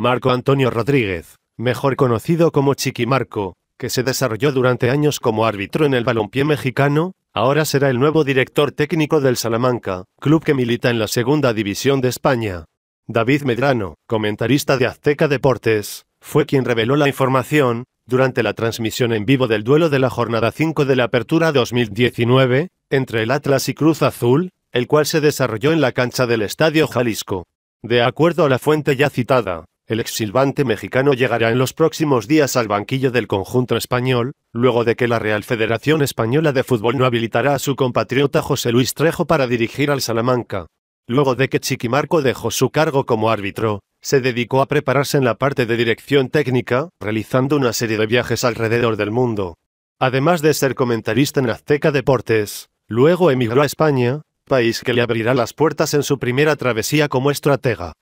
Marco Antonio Rodríguez, mejor conocido como Chiqui Marco, que se desarrolló durante años como árbitro en el balompié mexicano, ahora será el nuevo director técnico del Salamanca, club que milita en la segunda división de España. David Medrano, comentarista de Azteca Deportes, fue quien reveló la información, durante la transmisión en vivo del duelo de la jornada 5 de la Apertura 2019, entre el Atlas y Cruz Azul, el cual se desarrolló en la cancha del Estadio Jalisco. De acuerdo a la fuente ya citada, el exsilvante mexicano llegará en los próximos días al banquillo del conjunto español, luego de que la Real Federación Española de Fútbol no habilitará a su compatriota José Luis Trejo para dirigir al Salamanca. Luego de que Chiquimarco dejó su cargo como árbitro, se dedicó a prepararse en la parte de dirección técnica, realizando una serie de viajes alrededor del mundo. Además de ser comentarista en Azteca Deportes, luego emigró a España, país que le abrirá las puertas en su primera travesía como estratega.